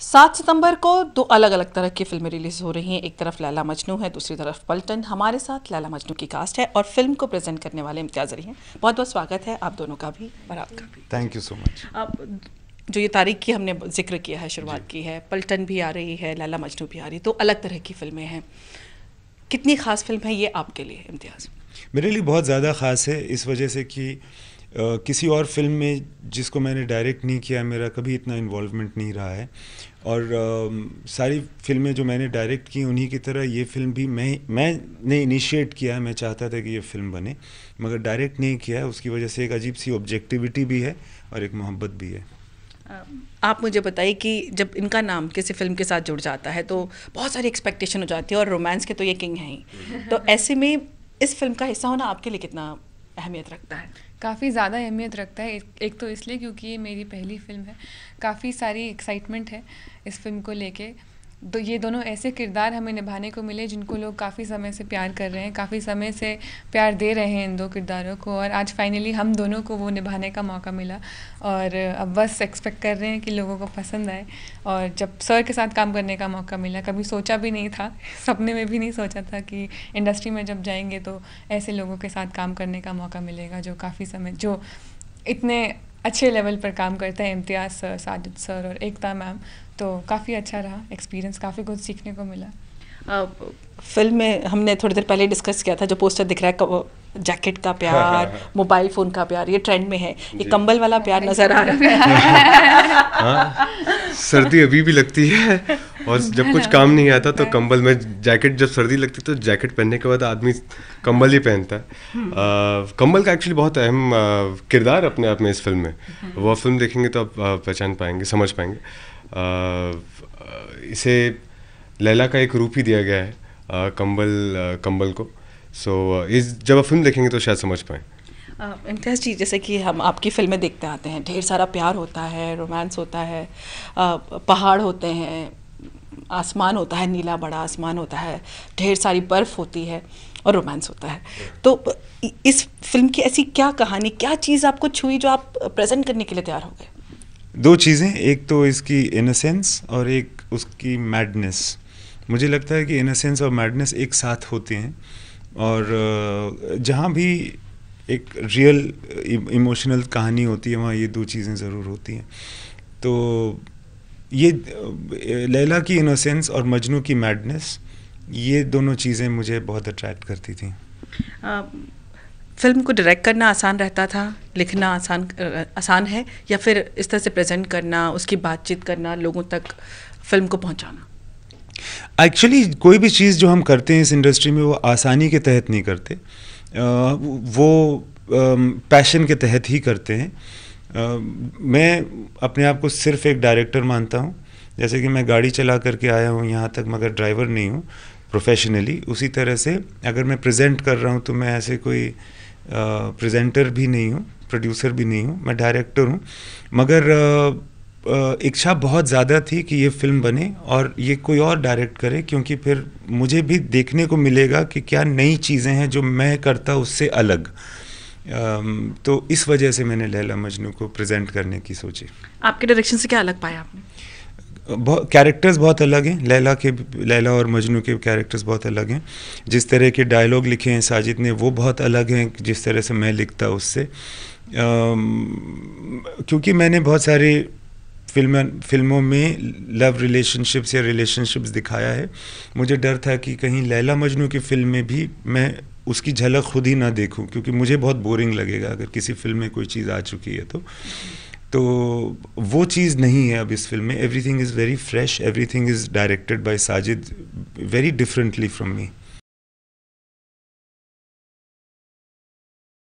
सात सितंबर को दो अलग अलग तरह की फ़िल्में रिलीज़ हो रही हैं। एक तरफ़ लैला मजनू है दूसरी तरफ़ पल्टन। हमारे साथ लैला मजनू की कास्ट है और फ़िल्म को प्रेजेंट करने वाले इम्तियाज़ अली हैं। बहुत बहुत स्वागत है आप दोनों का भी और आपका भी। थैंक यू सो मच अब जो ये तारीख की हमने ज़िक्र किया है शुरुआत की है पल्टन भी आ रही है लैला मजनू भी आ रही है तो अलग तरह की फ़िल्में हैं। कितनी खास फ़िल्म है ये आपके लिए इम्तियाज़? मेरे लिए बहुत ज़्यादा ख़ास है इस वजह से कि किसी और फ़िल्म में जिसको मैंने डायरेक्ट नहीं किया मेरा कभी इतना इन्वॉल्वमेंट नहीं रहा है। और आ, सारी फ़िल्में जो मैंने डायरेक्ट की उन्हीं की तरह ये फ़िल्म भी मैं मैंने इनिशिएट किया है मैं चाहता था कि ये फ़िल्म बने मगर डायरेक्ट नहीं किया है उसकी वजह से एक अजीब सी ऑब्जेक्टिविटी भी है और एक मोहब्बत भी है। आप मुझे बताइए कि जब इनका नाम किसी फ़िल्म के साथ जुड़ जाता है तो बहुत सारी एक्सपेक्टेशन हो जाती है और रोमांस के तो ये किंग हैं ही। तो ऐसे में इस फ़िल्म का हिस्सा होना आपके लिए कितना अहमियत रखता है? काफ़ी ज़्यादा अहमियत रखता है, एक तो इसलिए क्योंकि ये मेरी पहली फ़िल्म है। काफ़ी सारी एक्साइटमेंट है इस फ़िल्म को लेके। तो ये दोनों ऐसे किरदार हमें निभाने को मिले जिनको लोग काफ़ी समय से प्यार कर रहे हैं, काफ़ी समय से प्यार दे रहे हैं इन दो किरदारों को और आज फाइनली हम दोनों को वो निभाने का मौका मिला और अब बस एक्सपेक्ट कर रहे हैं कि लोगों को पसंद आए और जब सर के साथ काम करने का मौका मिला, कभी सोचा भी नहीं था, सपने में भी नहीं सोचा था कि इंडस्ट्री में जब जाएँगे तो ऐसे लोगों के साथ काम करने का मौका मिलेगा जो काफ़ी समय, जो इतने अच्छे लेवल पर काम करते हैं इम्तियाज़ सर साजिद सर और एकता मैम तो काफ़ी अच्छा रहा एक्सपीरियंस काफ़ी कुछ सीखने को मिला। फ़िल्म में हमने थोड़ी देर पहले डिस्कस किया था जो पोस्टर दिख रहा है जैकेट का प्यार मोबाइल फ़ोन का प्यार ये ट्रेंड में है। ये कंबल वाला प्यार नज़र आ रहा है। हाँ, सर्दी अभी भी लगती है। और जब कुछ काम नहीं आता तो कंबल में जैकेट जब सर्दी लगती तो जैकेट पहनने के बाद आदमी कंबल ही पहनता है। आ, कंबल का एक्चुअली बहुत अहम किरदार अपने आप में इस फ़िल्म में। वो फ़िल्म देखेंगे तो आप पहचान पाएँगे समझ पाएँगे। इसे लैला का एक रूप ही दिया गया है कंबल कंबल को। सो इस जब आप फ़िल्म देखेंगे तो शायद समझ पाएँ। इम्तियाज़ जी जैसे कि हम आपकी फ़िल्में देखते आते हैं ढेर सारा प्यार होता है रोमांस होता है पहाड़ होते हैं आसमान होता है, नीला बड़ा आसमान होता है, ढेर सारी बर्फ़ होती है और रोमांस होता है। तो इस फ़िल्म की ऐसी क्या कहानी, क्या चीज़ आपको छुई जो आप प्रेजेंट करने के लिए तैयार हो गए? दो चीज़ें, एक तो इसकी इनोसेंस और एक उसकी मैडनेस मुझे लगता है कि इनोसेंस और मैडनेस एक साथ होते हैं और जहाँ भी एक रियल इमोशनल कहानी होती है, वहाँ ये दो चीज़ें ज़रूर होती हैं। तो ये लैला की इनोसेंस और मजनू की मैडनेस ये दोनों चीज़ें मुझे बहुत अट्रैक्ट करती थी। फ़िल्म को डायरेक्ट करना आसान रहता था लिखना आसान आसान है या फिर इस तरह से प्रेजेंट करना उसकी बातचीत करना लोगों तक फ़िल्म को पहुंचाना? एक्चुअली कोई भी चीज़ जो हम करते हैं इस इंडस्ट्री में वो आसानी के तहत नहीं करते। वो पैशन के तहत ही करते हैं। मैं अपने आप को सिर्फ़ एक डायरेक्टर मानता हूँ। जैसे कि मैं गाड़ी चला करके आया हूँ, यहाँ तक मगर ड्राइवर नहीं हूँ प्रोफेशनली उसी तरह से अगर मैं प्रेजेंट कर रहा हूँ तो मैं ऐसे कोई प्रेजेंटर भी नहीं हूँ प्रोड्यूसर भी नहीं हूँ, मैं डायरेक्टर हूँ। मगर इच्छा बहुत ज़्यादा थी कि ये फ़िल्म बने और ये कोई और डायरेक्ट करे, क्योंकि फिर मुझे भी देखने को मिलेगा कि क्या नई चीज़ें हैं जो मैं करता उससे अलग। तो इस वजह से मैंने लैला मजनू को प्रेजेंट करने की सोची। आपके डायरेक्शन से क्या अलग पाया आपने? कैरेक्टर्स बहुत अलग हैं। लैला के लैला और मजनू के कैरेक्टर्स बहुत अलग हैं। जिस तरह के डायलॉग लिखे हैं साजिद ने वो बहुत अलग हैं जिस तरह से मैं लिखता उससे। क्योंकि मैंने बहुत सारे फ़िल्म फ़िल्मों में लव रिलेशनशिप्स या रिलेशनशिप्स दिखाया है। मुझे डर था कि कहीं लैला मजनू की फ़िल्म में भी मैं उसकी झलक खुद ही ना देखूँ, क्योंकि मुझे बहुत बोरिंग लगेगा अगर किसी फ़िल्म में कोई चीज़ आ चुकी है तो। तो वो चीज़ नहीं है अब इस फ़िल्म में। Everything is very fresh everything is directed by Sajid very differently from me